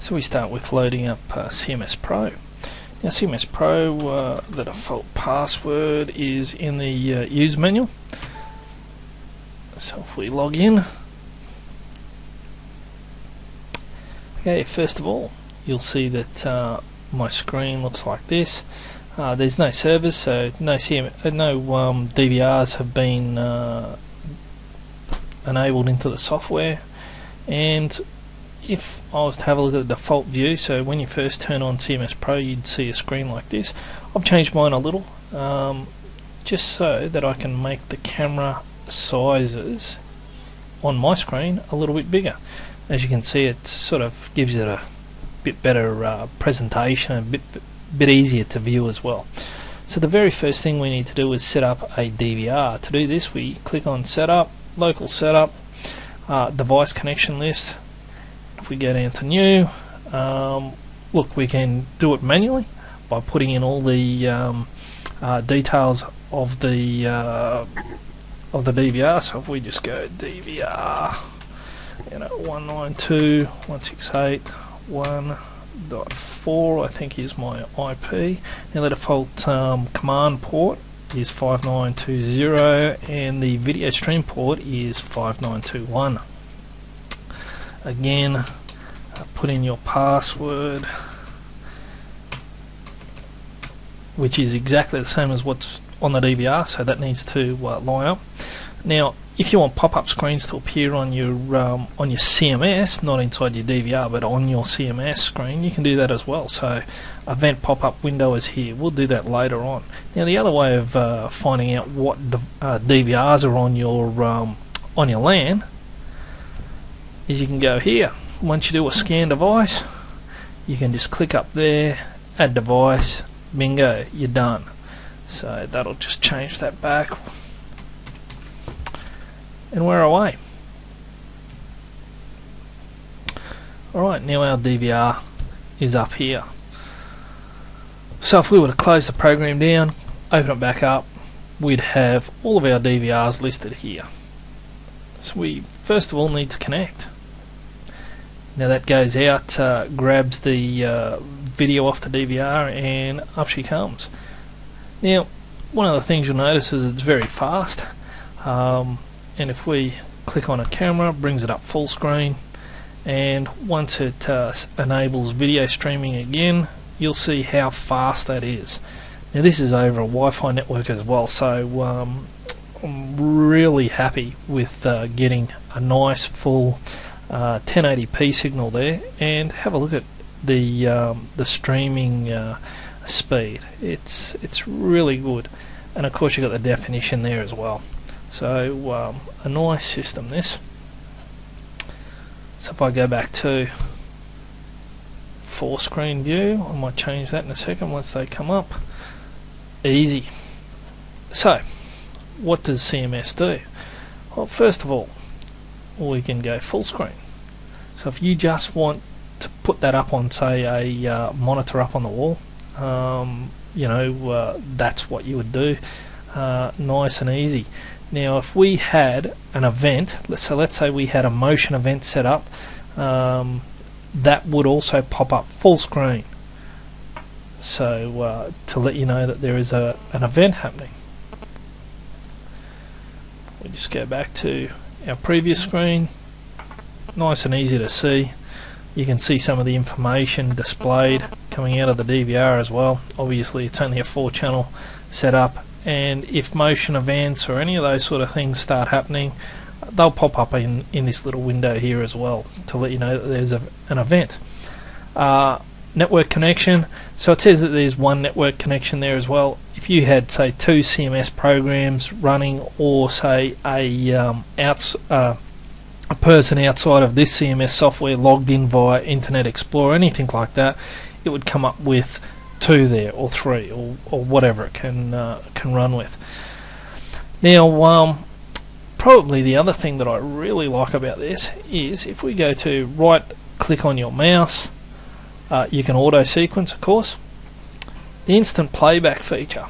So we start with loading up uh, CMS Pro. Now CMS Pro, uh, the default password is in the uh, use manual. So if we log in, okay, first of all, you'll see that uh, my screen looks like this. Uh, there's no servers, so no CM, uh, no um, DVRs have been uh, enabled into the software. And if I was to have a look at the default view, so when you first turn on CMS Pro, you'd see a screen like this. I've changed mine a little, um, just so that I can make the camera sizes on my screen a little bit bigger. As you can see, it sort of gives it a bit better uh, presentation, a bit bit easier to view as well. So the very first thing we need to do is set up a DVR. To do this, we click on Setup, Local Setup, uh, Device Connection List. If we go down to New, um, look, we can do it manually by putting in all the um, uh, details of the uh, of the DVR. So if we just go DVR, you know, 192.168.1.4, I think is my IP. Now the default um, command port is 5920 and the video stream port is 5921. Again, uh, put in your password which is exactly the same as what's on the DVR, so that needs to uh, line up. Now, if you want pop-up screens to appear on your um, on your CMS, not inside your DVR, but on your CMS screen, you can do that as well. So, event pop-up window is here. We'll do that later on. Now, the other way of uh, finding out what uh, DVRs are on your um, on your LAN is you can go here. Once you do a scan device, you can just click up there, add device, bingo, you're done. So that'll just change that back. And we're away. Alright, now our DVR is up here. So if we were to close the program down, open it back up, we'd have all of our DVRs listed here. So we first of all need to connect. Now that goes out, uh, grabs the uh, video off the DVR, and up she comes. Now, one of the things you'll notice is it's very fast. Um, and if we click on a camera, brings it up full screen. And once it uh, enables video streaming again, you'll see how fast that is. Now, this is over a Wi Fi network as well, so um, I'm really happy with uh, getting a nice full uh, 1080p signal there. And have a look at the um, the streaming uh, speed. It's it's really good, and of course you've got the definition there as well. So um, a nice system this. So if I go back to full screen view, I might change that in a second once they come up. Easy. So what does CMS do? Well, first of all, we can go full screen. So if you just want to put that up on, say, a uh, monitor up on the wall, um, you know, uh, that's what you would do. Uh, nice and easy. Now, if we had an event, so let's say we had a motion event set up, um, that would also pop up full screen. So uh, to let you know that there is a an event happening. We just go back to our previous screen. Nice and easy to see. You can see some of the information displayed coming out of the DVR as well. Obviously, it's only a four channel setup, and if motion events or any of those sort of things start happening, they'll pop up in, in this little window here as well to let you know that there's a, an event. Uh, network connection, so it says that there's one network connection there as well. If you had, say, two CMS programs running, or say a um, outs, uh, a person outside of this CMS software logged in via Internet Explorer, anything like that, it would come up with two there, or three, or, or whatever it can uh, can run with. Now, um, probably the other thing that I really like about this is if we go to right click on your mouse, uh, you can auto sequence, of course. The instant playback feature.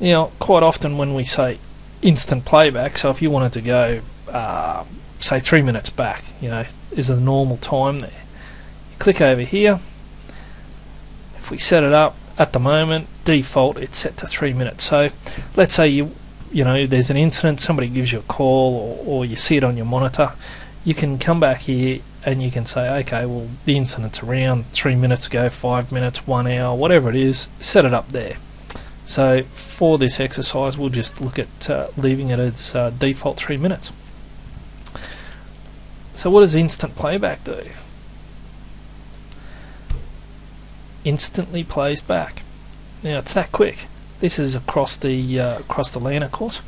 Now, quite often when we say instant playback, so if you wanted to go, uh, say, three minutes back, you know, is a normal time there. click over here if we set it up at the moment default it's set to three minutes so let's say you you know there's an incident somebody gives you a call or, or you see it on your monitor you can come back here and you can say okay well the incident's around three minutes ago five minutes one hour whatever it is set it up there so for this exercise we'll just look at uh, leaving it as uh, default three minutes so what does instant playback do instantly plays back. Now it's that quick. This is across the uh, across the LAN, of course.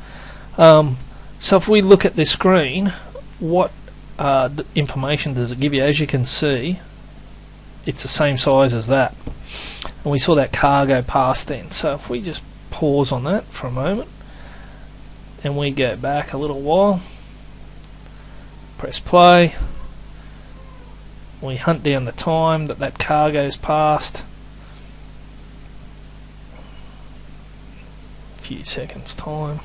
Um, so if we look at this screen, what uh, information does it give you? As you can see, it's the same size as that. And we saw that car go past then. So if we just pause on that for a moment, and we go back a little while, press play, we hunt down the time that that car goes past, a few seconds time.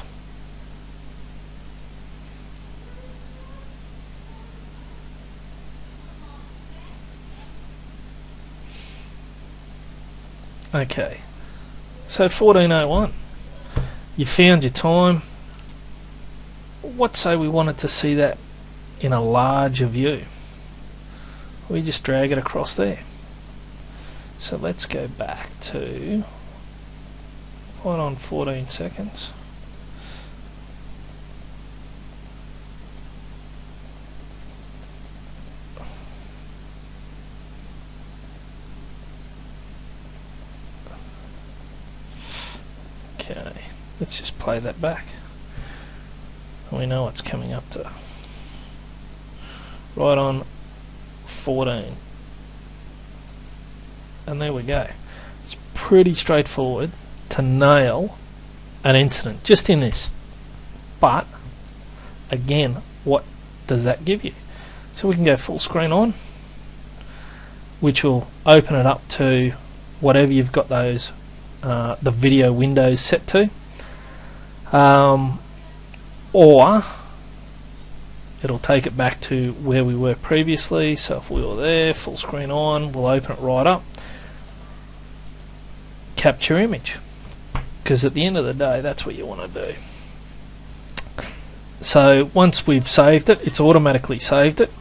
Okay, so 1401, you found your time. What say we wanted to see that in a larger view? We just drag it across there. So let's go back to one on 14 seconds. Okay, let's just play that back. We know what's coming up to. Right on 14. And there we go. It's pretty straightforward to nail an incident just in this. But again, what does that give you? So we can go full screen on, which will open it up to whatever you've got those uh, the video windows set to, um, or it'll take it back to where we were previously. So if we were there, full screen on, we'll open it right up, capture image. Because at the end of the day that's what you want to do. So once we've saved it it's automatically saved it.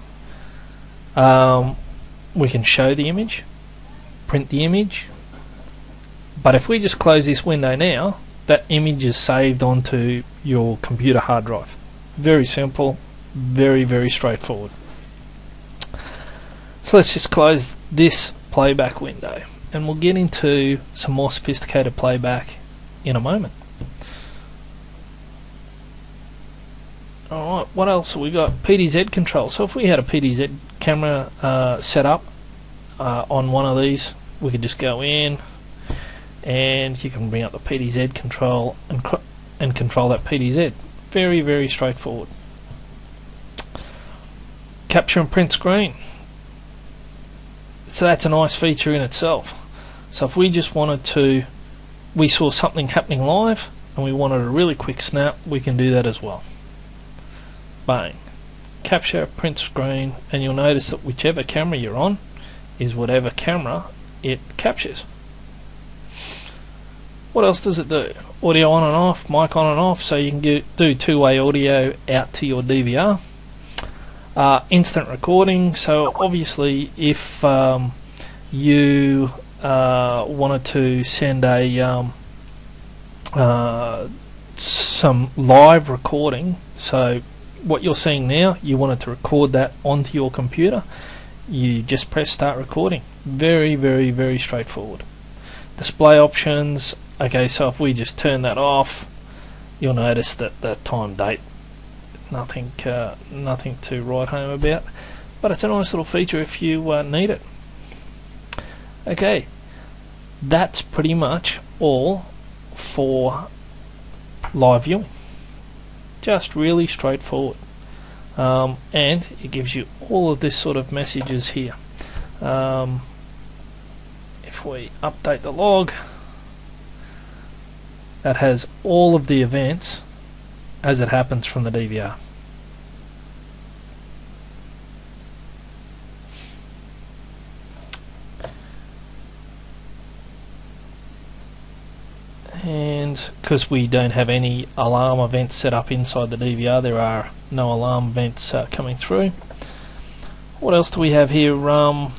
Um, we can show the image print the image but if we just close this window now that image is saved onto your computer hard drive very simple very very straightforward so let's just close this playback window and we'll get into some more sophisticated playback in a moment. Alright, what else have we got? PTZ control. So if we had a PTZ camera uh, set up uh, on one of these, we could just go in and you can bring up the PTZ control and, and control that PTZ. Very, very straightforward. Capture and print screen. So that's a nice feature in itself. So if we just wanted to we saw something happening live and we wanted a really quick snap, we can do that as well. Bang. Capture print screen and you'll notice that whichever camera you're on is whatever camera it captures. What else does it do? Audio on and off, mic on and off, so you can get, do two-way audio out to your DVR. Uh, instant recording, so obviously if um, you uh, wanted to send a um, uh, some live recording. So what you're seeing now, you wanted to record that onto your computer. You just press start recording. Very, very, very straightforward. Display options. Okay, so if we just turn that off, you'll notice that the time date, nothing, uh, nothing to write home about. But it's a nice little feature if you uh, need it. Okay, that's pretty much all for live viewing. Just really straightforward. Um, and it gives you all of this sort of messages here. Um, if we update the log, that has all of the events as it happens from the DVR. and because we don't have any alarm events set up inside the DVR there are no alarm events uh, coming through what else do we have here um,